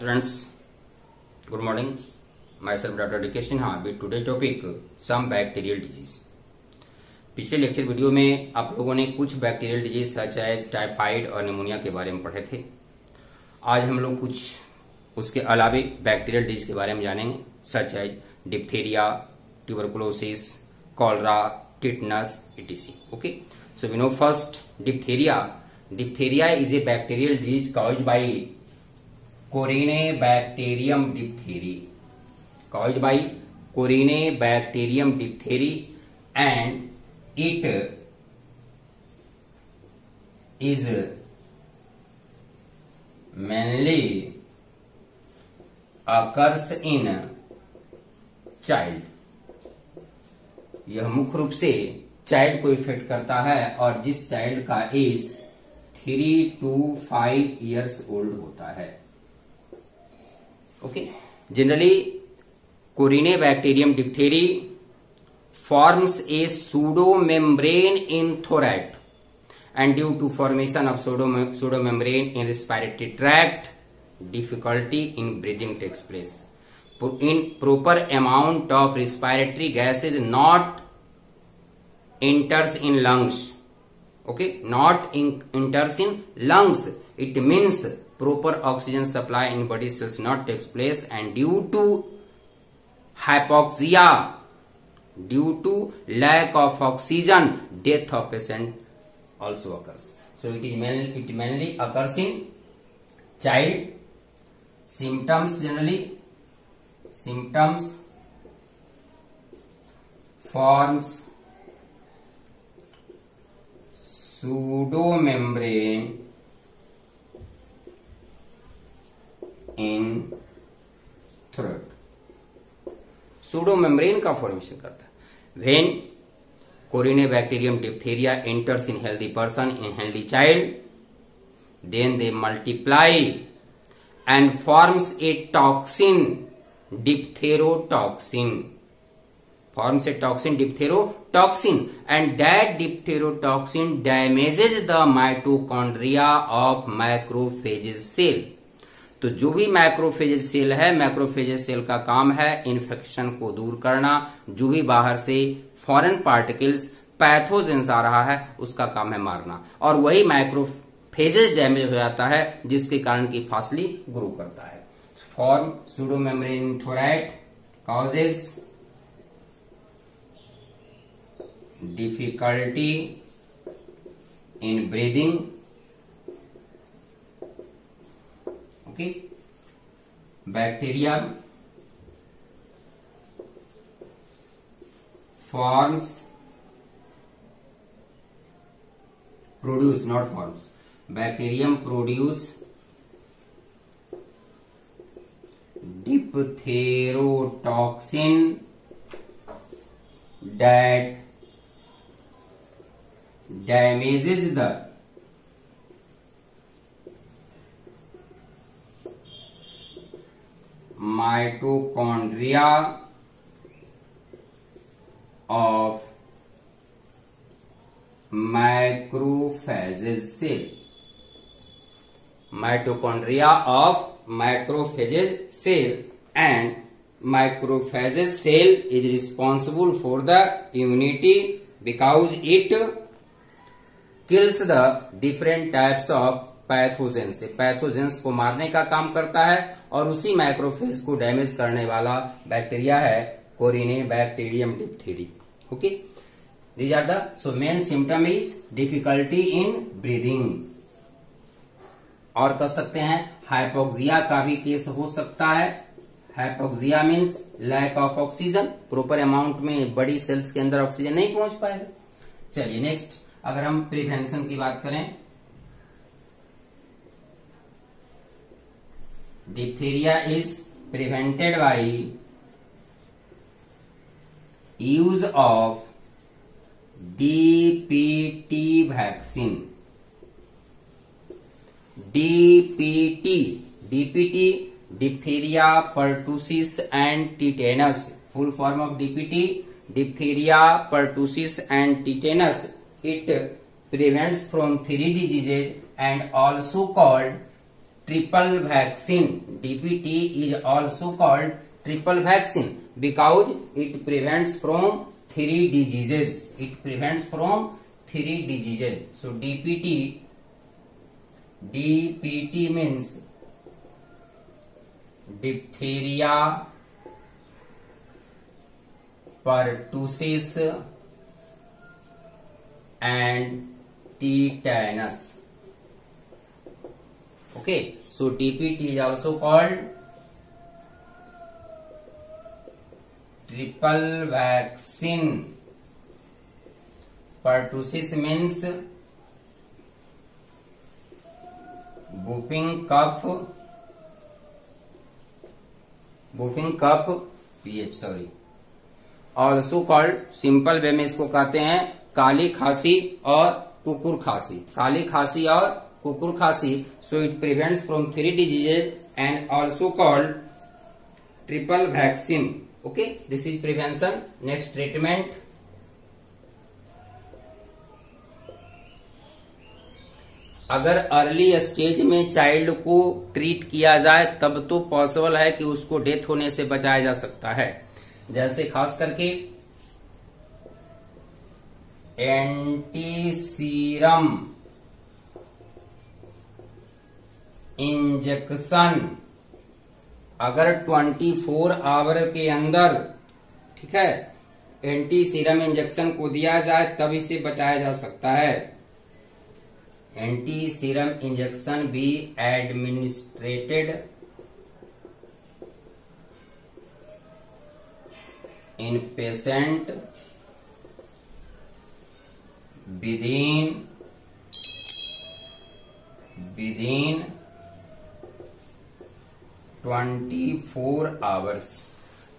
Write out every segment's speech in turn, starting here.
Students good morning myself doctor education हाँ be today topic some bacterial disease पिछले lecture video में आप लोगों ने कुछ bacterial disease such as typhoid और निमोनिया के बारे में पढ़े थे आज हम लोग कुछ उसके अलावे बैक्टीरियल डिजीज के बारे में जानेंगे such as diphtheria tuberculosis cholera tetanus etc okay so we know first diphtheria diphtheria is a bacterial disease cause by corynebacterium diphtheriae called by corynebacterium diphtheriae and it is mainly occurs in child यह मुख्य रूप से child को effect करता है और जिस child का age three to five years old होता है Okay. Generally, Corynebacterium diphtheriae forms a pseudomembrane in thorax, and due to formation of pseudomembrane in respiratory tract, difficulty in breathing takes place. In proper amount of respiratory gases not enters in lungs. Okay, not enters in lungs. It means proper oxygen supply in body cells not takes place and due to hypoxia due to lack of oxygen death of patient also occurs so it mainly it mainly occurs in child symptoms generally symptoms forms pseudomembrane in throat pseudomembrane का formation करता है when Corynebacterium diphtheria enters in healthy person in healthy child then they multiply and forms a toxin diphtherotoxin forms a toxin diphtherotoxin and that diphtherotoxin damages the mitochondria of microphages cell तो जो भी macrophage cell है macrophage cell का काम है infection को दूर करना जो भी बाहर से फॉरेन पार्टिकल्स पैथोजेंस आ रहा है उसका काम है मारना और वही माइक्रोफेजेस डैमेज हो जाता है जिसके कारण की फासली ग्रो करता है form pseudo membrane throat causes difficulty in breathing okay bacterium forms produce not forms bacterium produce diphtherotoxin that damages the mitochondria of macrophages cell mitochondria of macrophages cell and macrophages cell is responsible for the immunity because it kills the different types of pathogens से pathogens को मारने का काम करता है और उसी macrophage को डैमेज करने वाला बैक्टीरिया है corynebacterium diphtheriae okay these are the so main symptom is difficulty in breathing और कर सकते हैं हाइपोक्सिया का भी केस हो सकता है hypoxia means lack of oxygen proper amount में बड़ी सेल्स के अंदर ऑक्सीजन नहीं पहुंच पाएगा चलिए नेक्स्ट अगर हम प्रिवेंशन की बात करें Diphtheria is prevented by use of DPT vaccine. DPT, DPT, diphtheria, pertussis and tetanus. Full form of DPT, diphtheria, pertussis and tetanus. It prevents from three diseases and also called triple vaccine. DPT is also called triple vaccine because it prevents from 3 diseases. It prevents from 3 diseases. So DPT means diphtheria, pertussis and tetanus. Okay, So TPT is also called triple vaccine. Pertussis means whooping cough, whooping cough, pH sorry. Also called simple way में इसको कहते हैं काली खांसी और कुकुर खांसी काली खांसी और कुकुर खासी so it prevent from three diseases and also called triple vaccine okay this is prevention next treatment अगर अर्ली स्टेज में चाइल्ड को ट्रीट किया जाए तब तो पॉसिबल है कि उसको डेथ होने से बचाया जा सकता है जैसे खास करके एंटी इंजेक्शन अगर 24 आवर के अंदर ठीक है एंटी सीरम इंजेक्शन को दिया जाए तब इसे बचाया जा सकता है एंटी सीरम इंजेक्शन भी administrated in patient within within 24 hours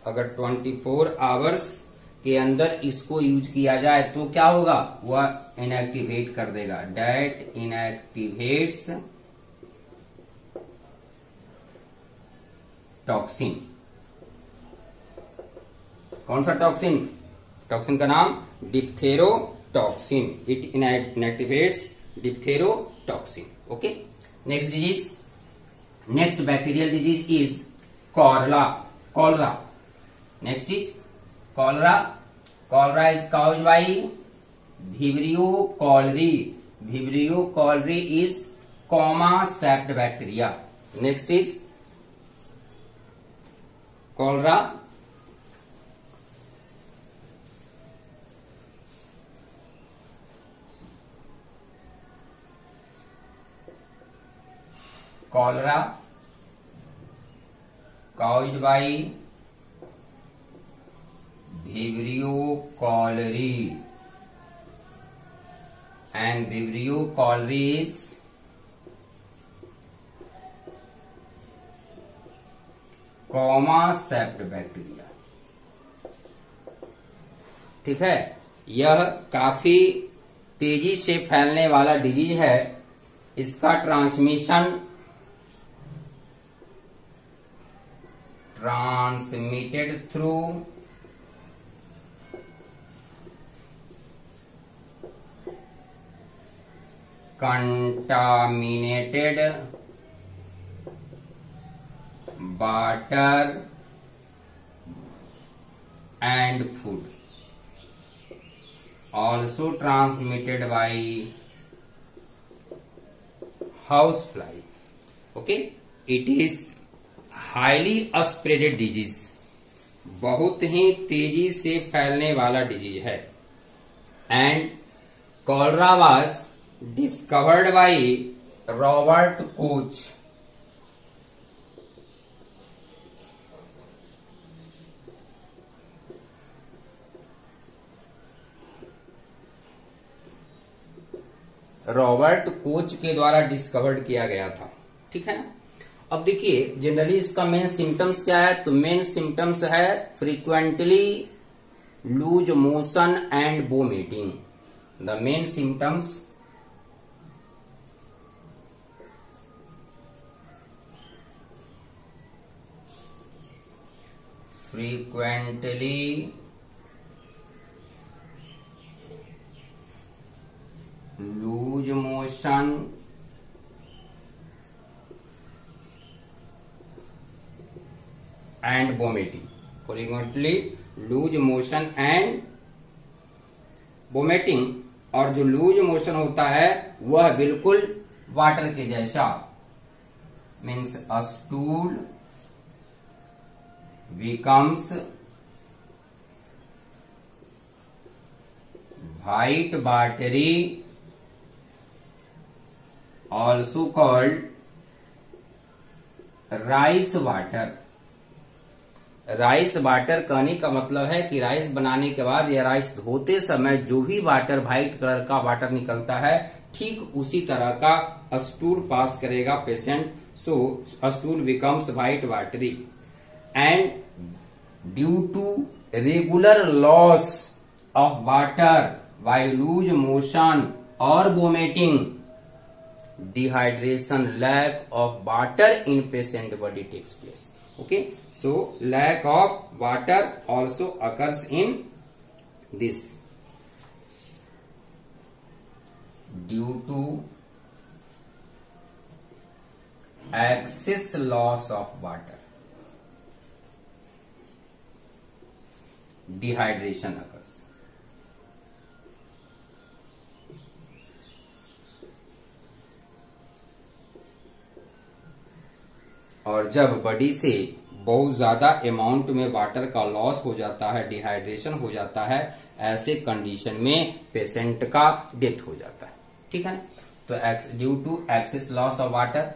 अगर 24 आवर्स के अंदर इसको यूज किया जाए तो क्या होगा वह इनएक्टिवेट कर देगा डेट इनएक्टिवेट्स टॉक्सिन कौन सा टॉक्सिन टॉक्सिन का नाम diphtherotoxin it inactivates diphtherotoxin okay next disease Next bacterial disease is cholera. Cholera. Next is cholera. Cholera is caused by Vibrio cholerae. Vibrio cholerae is comma sapped bacteria. Next is cholera cholera cause by vibrio cholerae and cholerae is comma shaped bacteria ठीक है यह काफी तेजी से फैलने वाला disease है इसका transmission transmitted through contaminated water and food also transmitted by housefly okay it is highly spreaded disease बहुत ही तेजी से फैलने वाला डिजीज है and cholera was discovered by Robert Koch Robert Koch के द्वारा डिस्कवर्ड किया गया था ठीक है ना अब देखिए जनरली इसका मेन सिम्टम्स क्या है तो मेन सिम्टम्स है frequently loose motion and vomiting the main symptoms frequently lose motion and vomiting horizontally loose motion and vomiting और जो लूज मोशन होता है वह बिल्कुल वाटर के जैसा means stool stool becomes white watery also called rice water rice water कहने का मतलब है कि राइस बनाने के बाद या राइस धोते समय जो भी वाटर व्हाइट कलर का वाटर निकलता है ठीक उसी तरह का स्टूल पास करेगा patient so stool becomes white watery and due to regular loss of water by loose motion और vomiting dehydration lack of water in patient body takes okay okay So lack of water also occurs in this. Due to excess loss of water, dehydration occurs. और जब बॉडी से बहुत ज्यादा amount में water का loss हो जाता है डिहाइड्रेशन हो जाता है ऐसे कंडीशन में पेशेंट का डेथ हो जाता है ठीक है ना तो due to excess loss of water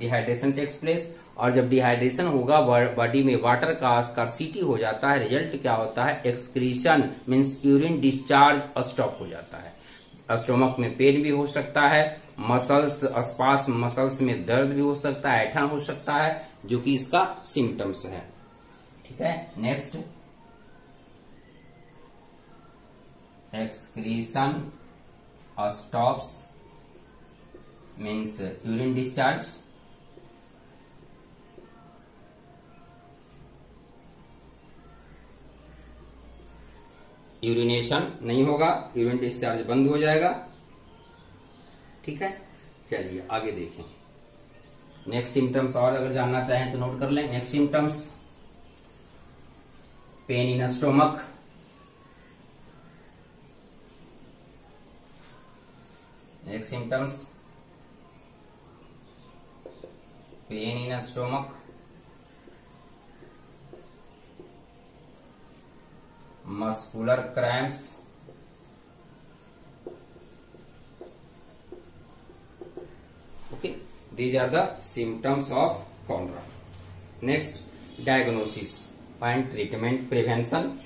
dehydration takes place और जब डिहाइड्रेशन होगा बॉडी में वाटर का स्कर्सिटी हो जाता है रिजल्ट क्या होता है excretion means urine discharge stop हो जाता है स्टोमक में पेन भी हो सकता है मसल्स आसपास मसल्स में दर्द भी हो सकता है ऐठन हो सकता है जो कि इसका सिम्टम्स है ठीक है next excretion stops means urine discharge urination नहीं होगा यूरिन डिस्चार्ज बंद हो जाएगा ठीक है चलिए आगे देखें नेक्स्ट सिम्टम्स और अगर जानना चाहें तो नोट कर लें next symptoms pain in stomach next symptoms pain in stomach muscular cramps okay these are the symptoms of cholera next diagnosis and treatment prevention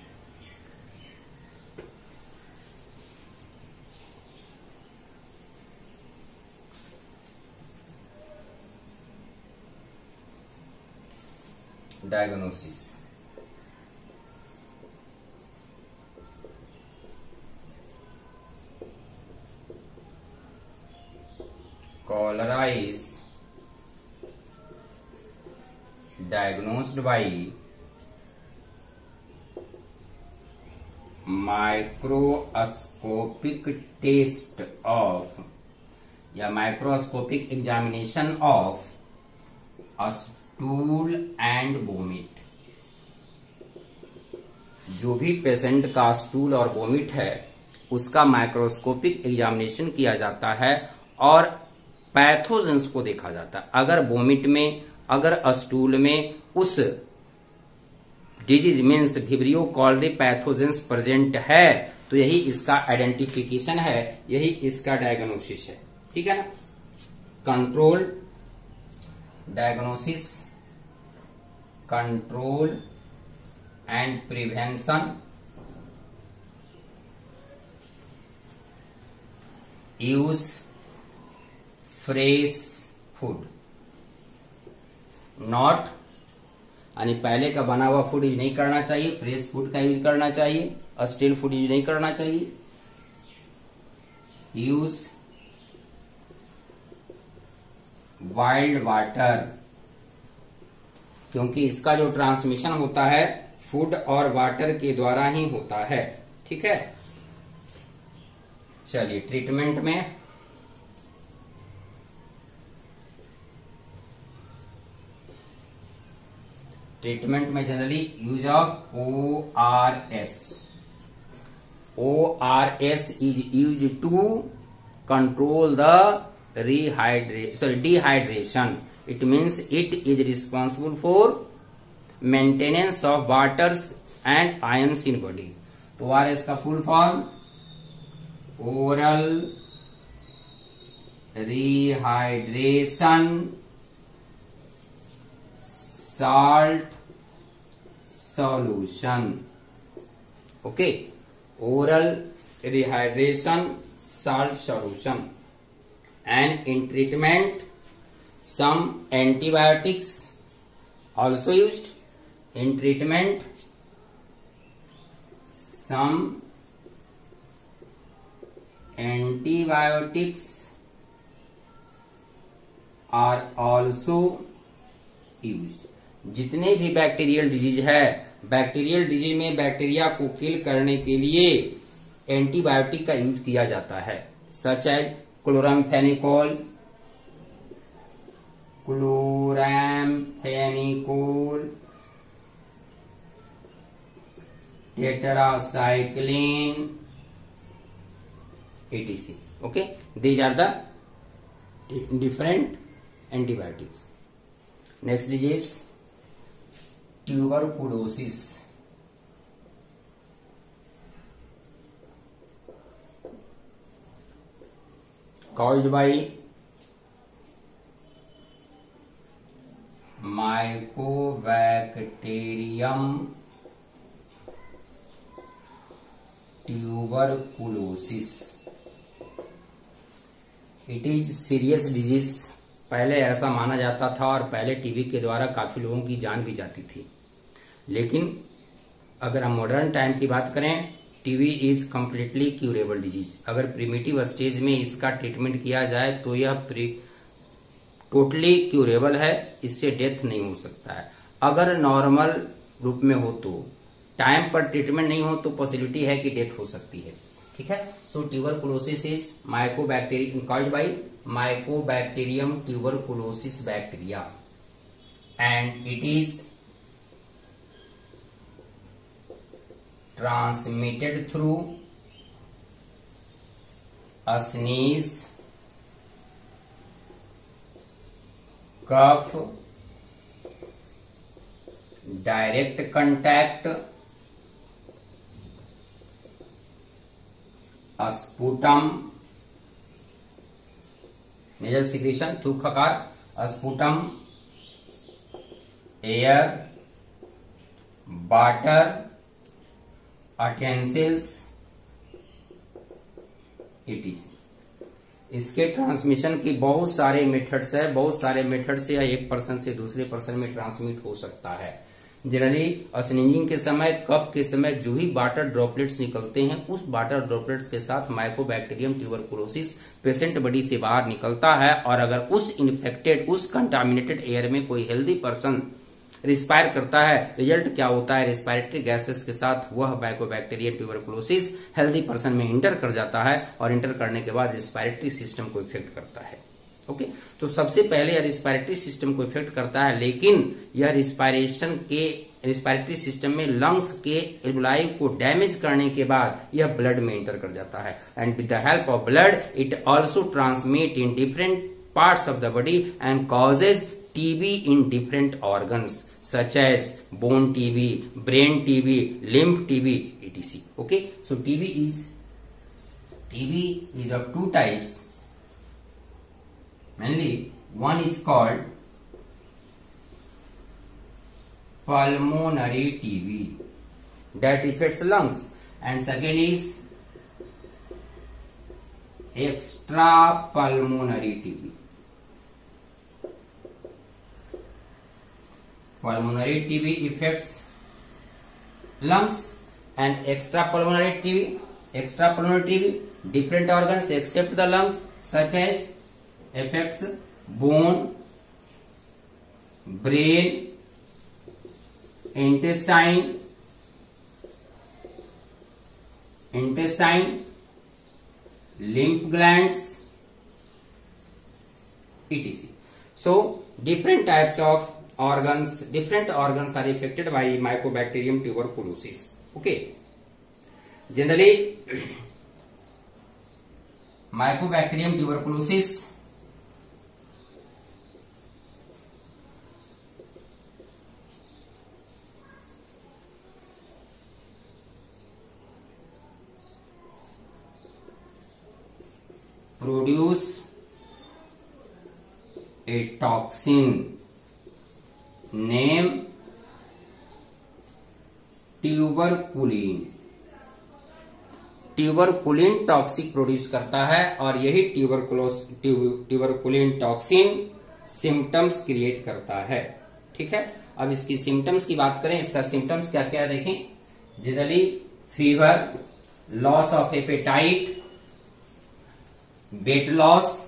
diagnosis caused by microscopic test of या microscopic examination of stool and vomit जो भी पेशेंट का stool और vomit है उसका microscopic examination किया जाता है और पैथोजेंस को देखा जाता है अगर वोमिट में अगर स्टूल में उस disease means vibrio cholerae pathogens present है तो यही इसका आइडेंटिफिकेशन है यही इसका डायग्नोसिस है ठीक है ना control diagnosis control and prevention use fresh food not यानी पहले का बना हुआ फूड यूज नहीं करना चाहिए फ्रेश फूड का यूज करना चाहिए स्टील फूड यूज नहीं करना चाहिए यूज वाइल्ड वाटर क्योंकि इसका जो ट्रांसमिशन होता है फूड और वाटर के द्वारा ही होता है ठीक है चलिए ट्रीटमेंट में ट्रीटमेंट में generally use of O R S O R S is use to control the rehydration sorry dehydration it means it is responsible for maintenance of waters and ions in body O R S का full form oral rehydration salt solution okay oral rehydration salt solution and in treatment some antibiotics also used in treatment some antibiotics are also used जितने भी bacterial disease है bacterial disease में bacteria को kill करने के लिए antibiotic का use किया जाता है such as chloramphenicol chloramphenicol tetracycline etc okay these are the different antibiotics next disease tuberculosis cause by mycobacterium tuberculosis it is serious disease पहले ऐसा माना जाता था और पहले टीबी के द्वारा काफी लोगों की जान भी जाती थी लेकिन अगर हम मॉडर्न टाइम की बात करें TB is completely curable disease अगर प्रीमेटिव स्टेज में इसका ट्रीटमेंट किया जाए तो यह टोटली क्यूरेबल है इससे डेथ नहीं हो सकता है अगर नॉर्मल रूप में हो तो टाइम पर ट्रीटमेंट नहीं हो तो पॉसिबिलिटी है कि डेथ हो सकती है ठीक है so tuberculosis is mycobacterium called by tuberculosis bacteria and it is transmitted through sneeze cough direct contact sputum nasal secretion through खकार sputum air water utensils etc इसके ट्रांसमिशन की बहुत सारे मेथड्स है बहुत सारे मेथड से या एक पर्सन से दूसरे पर्सन में ट्रांसमिट हो सकता है जनरली स्निजिंग के समय कफ के समय जो ही वाटर ड्रॉपलेट्स निकलते हैं उस वाटर ड्रॉपलेट्स के साथ माइकोबैक्टीरियम ट्यूबरकुलोसिस पेशेंट बॉडी से बाहर निकलता है और अगर उस इन्फेक्टेड उस कंटामिनेटेड एयर में कोई हेल्दी पर्सन रिस्पायर करता है रिजल्ट क्या होता है रिस्पायरेटरी गैसेस के साथ वह बैकोबैक्टीरियम ट्यूबरकुलोसिस हेल्दी पर्सन में इंटर कर जाता है और इंटर करने के बाद रिस्पायरेटरी सिस्टम को इफेक्ट करता है ओके okay? तो सबसे पहले यह रिस्पायरेटरी सिस्टम को इफेक्ट करता है लेकिन यह रिस्पायरेशन के रिस्पायरेटरी सिस्टम में लंग्स के एल्बुलाई को डैमेज करने के बाद यह ब्लड में इंटर कर जाता है and with the help of blood it also transmit in different parts of the body and causes TB in different organs such as bone TB, brain TB, limb TB, etc. Okay, so TB is TB is of two types. Mainly, one is called pulmonary TB that affects lungs, and second is extra pulmonary TB pulmonary TB affects lungs and extrapulmonary TB, extrapulmonary TB, different organs except the lungs such as affects bone, brain, intestine, intestine, lymph glands, etc. So, different types of organs, different organs are affected by Mycobacterium tuberculosis. Okay. Generally, Mycobacterium tuberculosis produce a toxin name tuberculin tuberculin toxic produce करता है और यही tuberculosis tuberculin toxin symptoms create करता है ठीक है अब इसकी सिम्टम्स की बात करें इसका सिम्टम्स क्या क्या देखें generally fever loss of appetite weight loss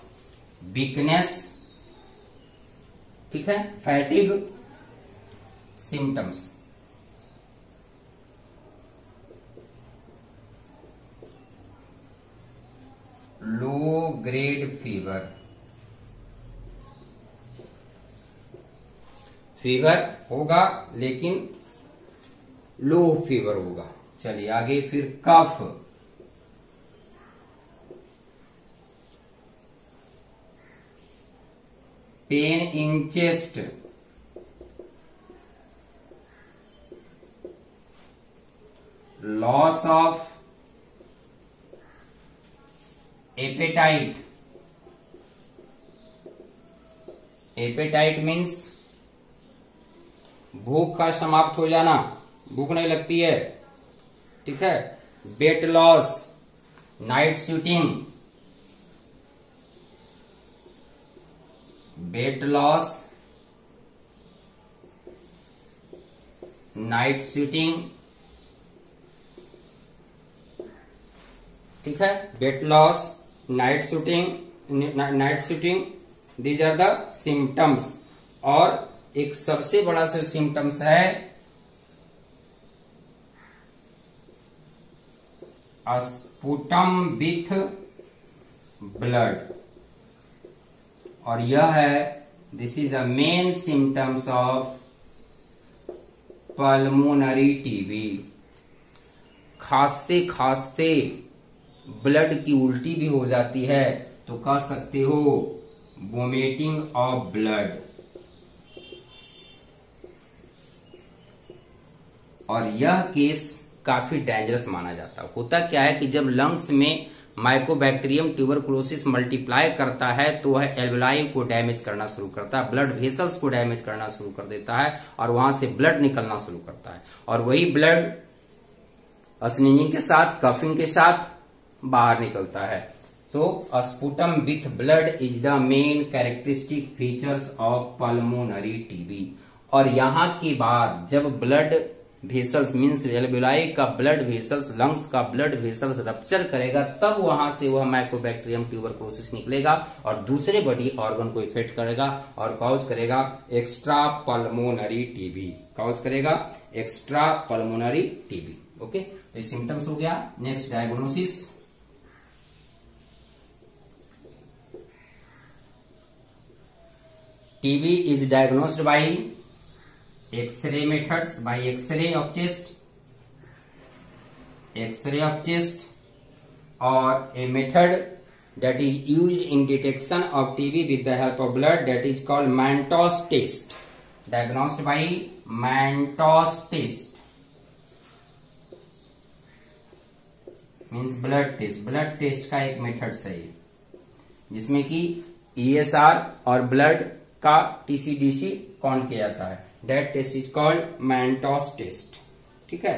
weakness ठीक है fatigue symptoms low grade fever fever होगा लेकिन लो फीवर होगा चलिए आगे फिर cough pain in chest loss of appetite appetite means भूख का समाप्त हो जाना भूख नहीं लगती है ठीक है weight loss night shooting weight loss night shooting ठीक है weight loss night shooting night shooting these are the symptoms और एक सबसे बड़ा से सिम्टम्स है अस्पुटम विथ ब्लड और यह है this is the main symptoms of pulmonary TB खांसते खांसते ब्लड की उल्टी भी हो जाती है तो कह सकते हो वोमिटिंग ऑफ ब्लड और यह केस काफी डेंजरस माना जाता है होता क्या है कि जब लंग्स में माइकोबैक्टीरियम ट्यूबरकुलोसिस मल्टीप्लाई करता है तो वह एल्वलाई को डैमेज करना शुरू करता है ब्लड वेसल्स को डैमेज करना शुरू कर देता है और वहां से ब्लड निकलना शुरू करता है और वही ब्लड स्नीजिंग के साथ कफिंग के साथ बाहर निकलता है तो sputum with blood is the main characteristic features of pulmonary TB और यहाँ के बाद जब ब्लड वेसल्स मीन्स एलबुलाई का ब्लड वेसल्स लंग्स का ब्लड वेसल्स रप्चर करेगा तब वहां से वह ट्यूबर ट्यूबरक्लोसिस निकलेगा और दूसरे बॉडी ऑर्गन को इफेक्ट करेगा और कॉज करेगा एक्स्ट्रा पल्मोनरी टीबी कॉज करेगा एक्स्ट्रा पल्मोनरी टीबी ओके तो सिम्टम्स हो गया next diagnosis TB is diagnosed by x-ray methods by x-ray of chest x-ray of chest और a method that is use in detection of TB with the help of blood that is called Mantoux test diagnosed by Mantoux test means blood test blood test का एक method सही जिसमें कि ई e और blood का TC DC कौन किया जाता है that test is called Mantoux test ठीक है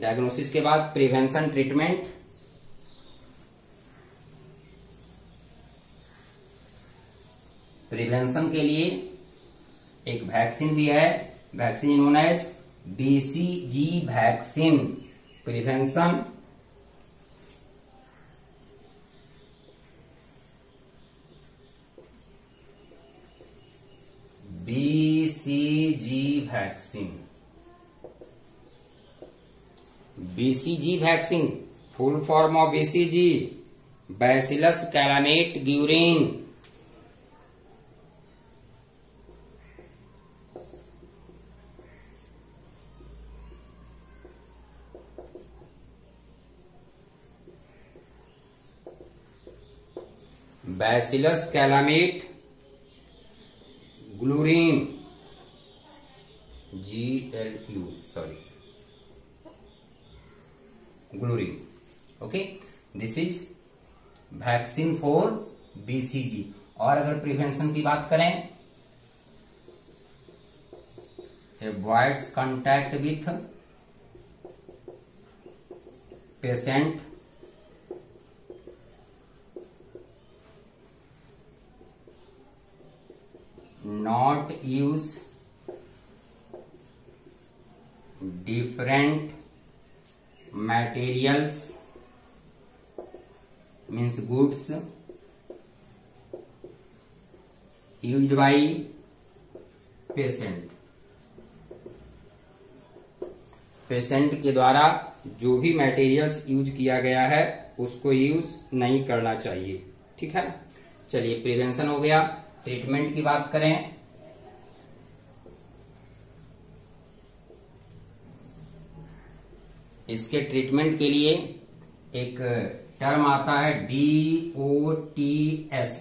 डायग्नोसिस के बाद प्रिवेंशन ट्रीटमेंट प्रिवेंशन के लिए एक वैक्सीन भी है vaccine known BCG vaccine prevention BCG vaccine BCG vaccine full form of BCG bacillus Calmette Guerin bacillus Calmette Guerin G L U sorry Guerin okay this is vaccine for BCG और अगर prevention की बात करें avoids contact with patient not use different materials means goods used by patient patient के द्वारा जो भी materials use किया गया है उसको यूज नहीं करना चाहिए ठीक है चलिए प्रिवेंशन हो गया ट्रीटमेंट की बात करें इसके ट्रीटमेंट के लिए एक टर्म आता है D O T S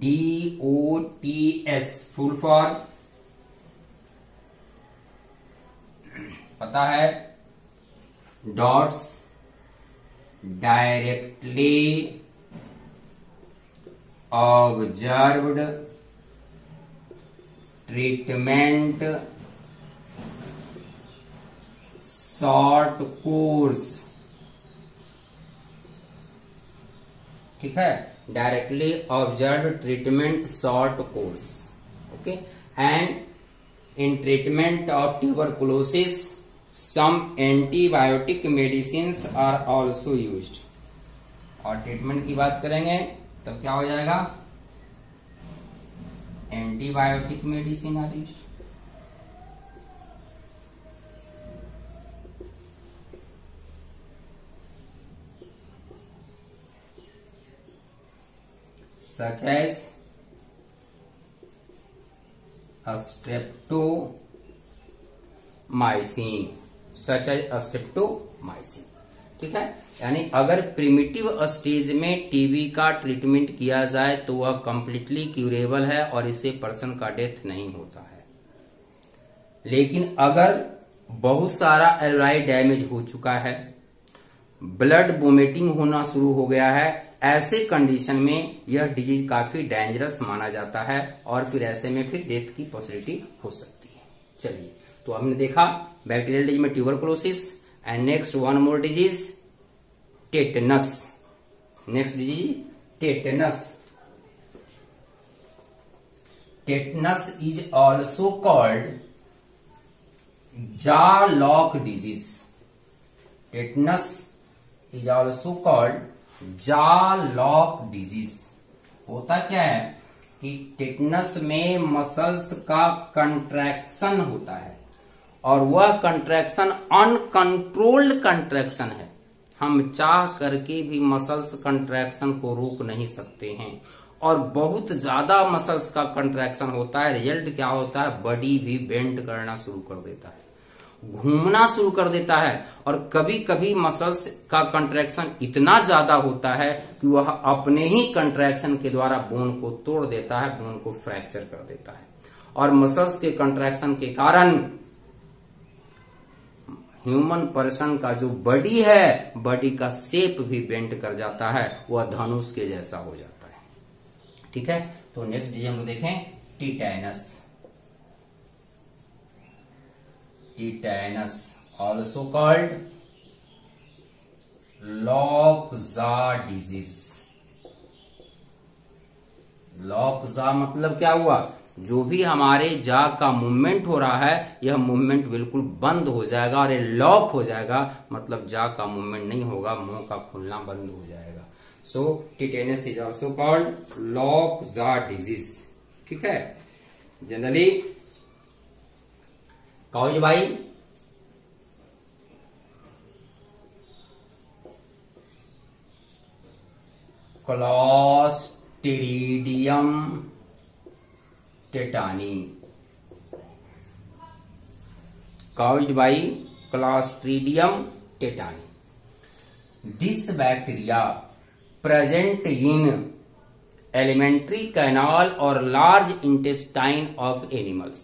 D O T S full form पता है DOTS directly observed treatment short course ठीक है directly observe treatment short course okay and in treatment of tuberculosis some antibiotic medicine are also use और treatment की बात करेंगे तो क्या हो जाएगा antibiotic medicine are use such as a streptomycin such as streptomycin ठीक है यानी अगर प्रिमिटिव स्टेज में टीबी का ट्रीटमेंट किया जाए तो वह कंप्लीटली क्यूरेबल है और इससे पर्सन का डेथ नहीं होता है लेकिन अगर बहुत सारा एलराई डैमेज हो चुका है ब्लड वोमिटिंग होना शुरू हो गया है ऐसे कंडीशन में यह डिजीज काफी डेंजरस माना जाता है और फिर ऐसे में फिर डेथ की पॉसिबिलिटी हो सकती है चलिए तो हमने देखा बैक्टीरियल डिजीज में tuberculosis and next one more disease tetanus next disease tetanus tetanus is also called lock disease tetanus is also called jaw lock disease होता क्या है कि टिटनस में मसल्स का कंट्रैक्शन होता है और वह कंट्रैक्शन अनकंट्रोल्ड कंट्रैक्शन है हम चाह करके भी मसल्स कंट्रैक्शन को रोक नहीं सकते हैं और बहुत ज्यादा मसल्स का कंट्रैक्शन होता है रिजल्ट क्या होता है बॉडी भी बेंड करना शुरू कर देता है घूमना शुरू कर देता है और कभी कभी मसल्स का कंट्रैक्शन इतना ज्यादा होता है कि वह अपने ही कंट्रैक्शन के द्वारा बोन को तोड़ देता है बोन को फ्रैक्चर कर देता है और मसल्स के कंट्रैक्शन के कारण ह्यूमन पर्सन का जो बॉडी है बॉडी का शेप भी बेंट कर जाता है वह धनुष के जैसा हो जाता है ठीक है तो नेक्स्ट डिजाइन को देखें tetanus titanus also called lockjaw disease lockjaw मतलब क्या हुआ जो भी हमारे जा का मूवमेंट हो रहा है यह मूवमेंट बिल्कुल बंद हो जाएगा और ये लॉक हो जाएगा मतलब जा का मूवमेंट नहीं होगा मुंह का खुलना बंद हो जाएगा so tetanus is also called lock जा डिजीज ठीक है जनरली कौज भाई Clostridium tetani caused by Clostridium tetani. This bacteria present in alimentary canal और लार्ज इंटेस्टाइन ऑफ एनिमल्स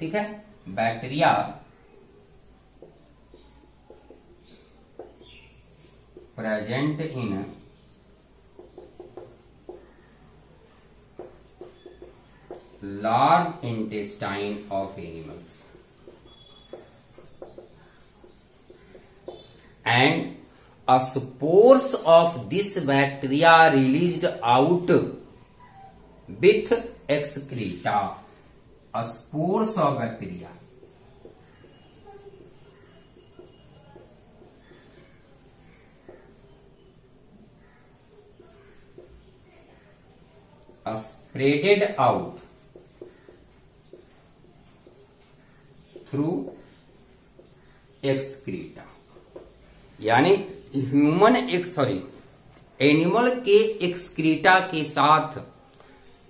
ठीक है bacteria present in large intestine of animals and a spores of this bacteria released out with excreta spores of bacteria spreaded out through excreta यानी human x sorry animal के excreta के साथ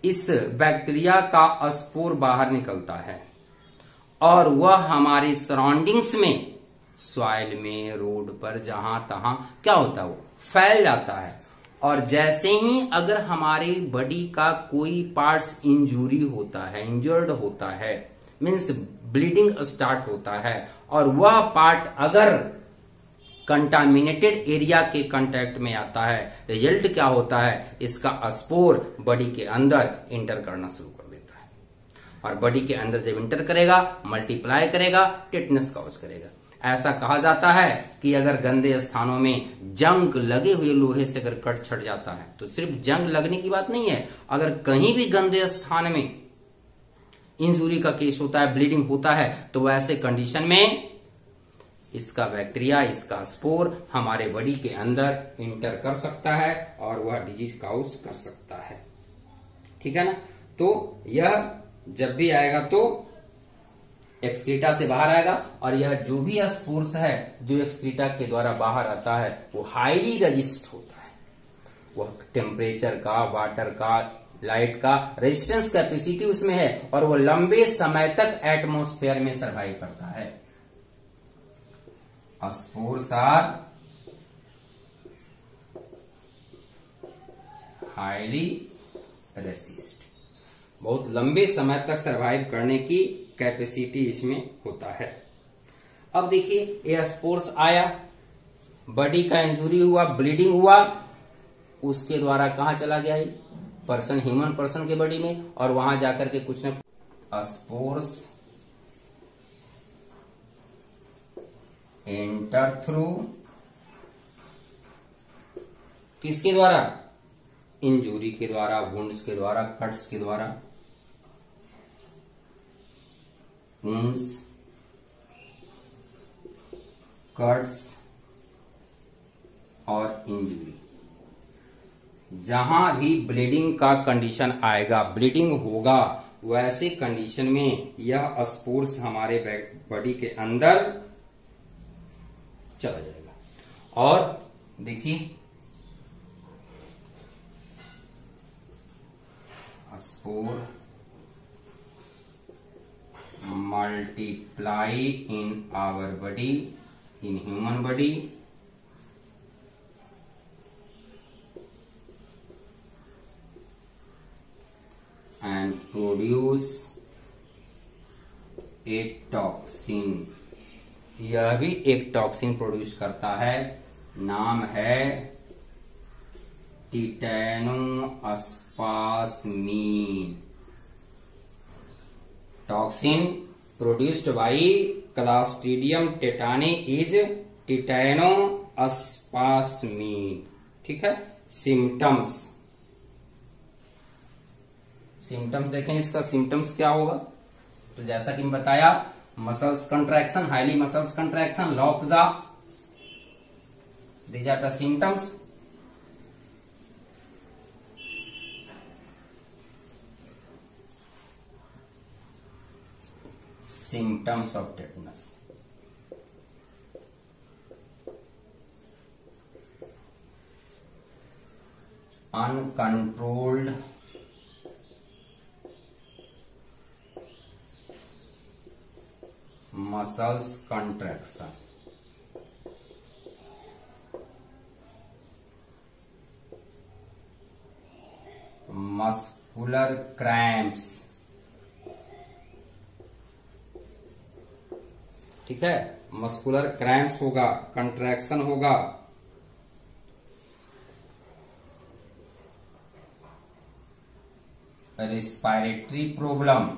इस bacteria का spore बाहर निकलता है और वह हमारी सराउंडिंग्स में सॉइल में रोड पर जहां तहां क्या होता है वो फैल जाता है और जैसे ही अगर हमारे बॉडी का कोई पार्ट्स इंजुरी होता है इंजर्ड होता है मीन्स ब्लीडिंग स्टार्ट होता है और वह पार्ट अगर कंटामिनेटेड एरिया के कांटेक्ट में आता है रिजल्ट क्या होता है इसका स्पोर बॉडी के अंदर इंटर करना शुरू कर देता है और बॉडी के अंदर जब इंटर करेगा मल्टीप्लाई करेगा टिटनेस काउज करेगा ऐसा कहा जाता है कि अगर गंदे स्थानों में जंग लगे हुए लोहे से अगर कट छट जाता है तो सिर्फ जंग लगने की बात नहीं है अगर कहीं भी गंदे स्थान में इंजुरी का केस होता है ब्लीडिंग होता है तो वैसे कंडीशन में इसका बैक्टीरिया इसका स्पोर हमारे बॉडी के अंदर इंटर कर सकता है और वह डिजीज काउस कर सकता है ठीक है ना तो यह जब भी आएगा तो एक्सक्रीटा से बाहर आएगा और यह जो भी स्पोर्स है जो एक्सक्रीटा के द्वारा बाहर आता है वो हाईली रजिस्ट होता है वह टेम्परेचर का वाटर का लाइट का रेजिस्टेंस कैपेसिटी उसमें है और वो लंबे समय तक एटमोस्फेयर में सर्वाइव करता है स्पोर सार हाईली रेसिस्ट बहुत लंबे समय तक सरवाइव करने की कैपेसिटी इसमें होता है अब देखिए ये स्पोर्ट्स आया बॉडी का इंजुरी हुआ ब्लीडिंग हुआ उसके द्वारा कहा चला गया पर्सन ह्यूमन पर्सन के बॉडी में और वहां जाकर के कुछ ना स्पोर्ट्स एंटर थ्रू किसके द्वारा इंजुरी के द्वारा वुंड्स के द्वारा कट्स के द्वारा वुंड्स कट्स और इंजुरी जहां भी ब्लीडिंग का कंडीशन आएगा ब्लीडिंग होगा वैसे कंडीशन में यह स्पोर्ट्स हमारे बॉडी के अंदर चला जाएगा और देखिए spore multiply in our body in human body and produce a toxin यह भी एक टॉक्सिन प्रोड्यूस करता है नाम है spasmin toxin produced by Clostridium tetani is spasmin ठीक है सिम्टम्स सिम्टम्स देखें इसका सिम्टम्स क्या होगा तो जैसा कि मैं बताया muscles contraction highly muscles contraction lockjaw these are the symptoms symptoms of tetanus uncontrolled muscles contraction muscular cramps ठीक है मस्कुलर क्रैम्प्स होगा कंट्रैक्शन होगा respiratory problem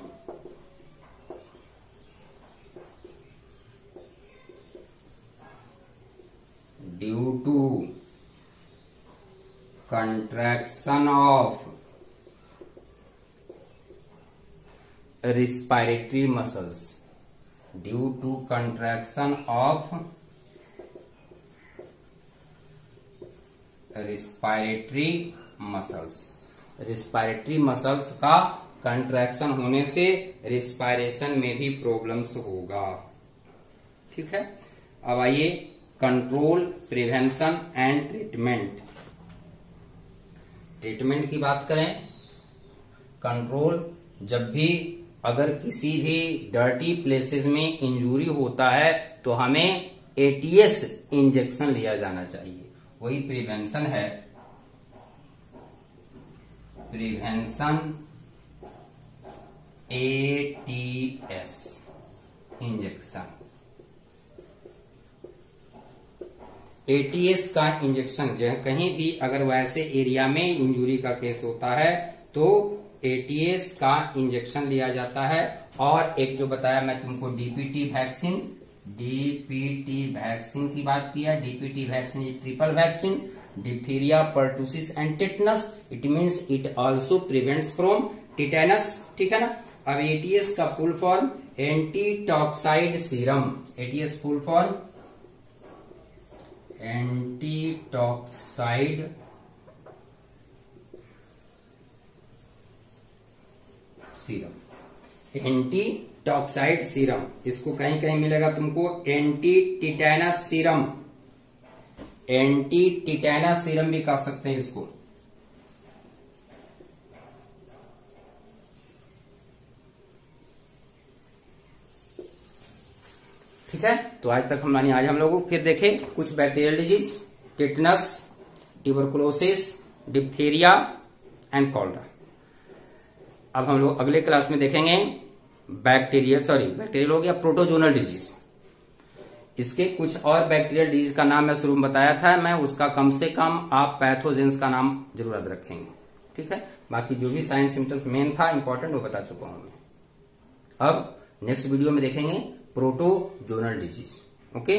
due to contraction of respiratory muscles due to contraction of respiratory muscles respiratory muscles का contraction होने से respiration में भी problems होगा ठीक है अब आइए control prevention and treatment treatment की बात करें कंट्रोल जब भी अगर किसी भी डर्टी प्लेसेस में इंजूरी होता है तो हमें एटीएस इंजेक्शन लिया जाना चाहिए वही प्रिवेंशन है प्रिवेंशन एटीएस इंजेक्शन एटीएस का इंजेक्शन जो कहीं भी अगर वैसे एरिया में इंजुरी का केस होता है तो एटीएस का इंजेक्शन लिया जाता है और एक जो बताया मैं तुमको डीपीटी वैक्सीन डीपीटी वैक्सीन की बात किया DPT vaccine triple vaccine diphtheria pertussis and tetanus it means it also prevents from tetanus ठीक है ना अब एटीएस का full form antitoxide serum ATS full form antitoxide serum antitoxide serum इसको कहीं कहीं मिलेगा तुमको anti tetanus serum anti tetanus serum भी कह सकते हैं इसको ठीक है तो आज तक हम आज हम लोग फिर देखे कुछ bacterial disease tetanus tuberculosis diphtheria and cholera अब हम लोग अगले क्लास में देखेंगे बैक्टीरियल सॉरी बैक्टीरियल हो गया प्रोटोजोनल डिजीज इसके कुछ और बैक्टीरियल डिजीज का नाम मैं शुरू में बताया था मैं उसका कम से कम आप पैथोजेंस का नाम जरूर याद रखेंगे ठीक है बाकी जो भी साइंस सिम्टम्स मेन था इंपॉर्टेंट वो बता चुका हूं मैं अब नेक्स्ट वीडियो में देखेंगे प्रोटोजोनल डिजीज ओके